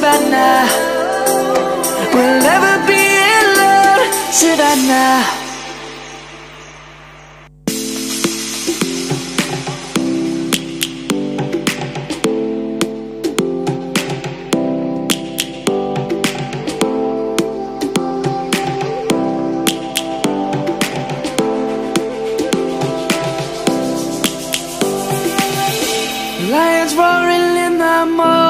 Savannah. We'll never be alone, Savannah. Lions roaring in the morning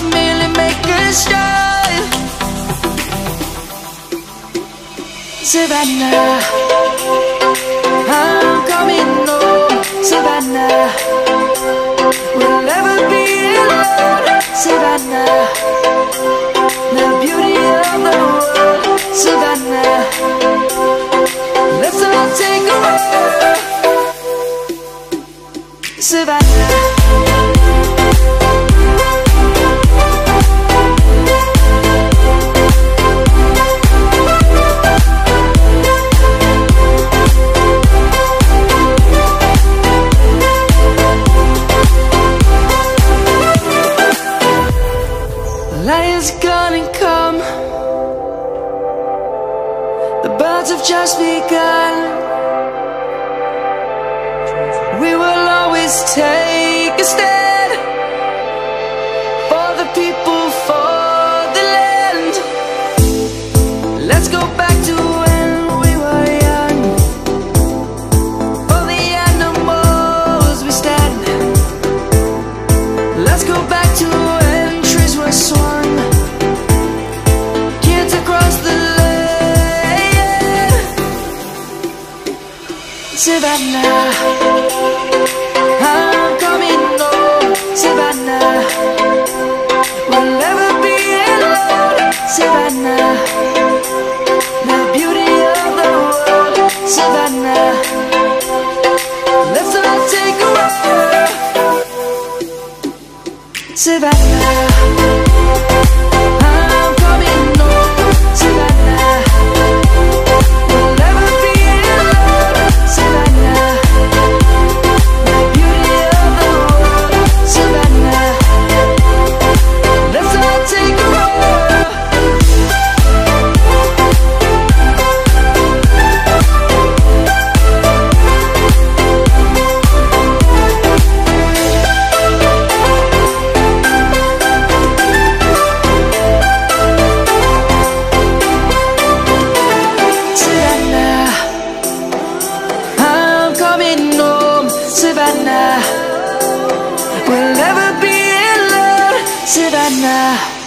Merely make a. Savannah, I'm coming home. Savannah, Birds have just begun. We will always take Savannah. Ah. We'll never be in love. Savannah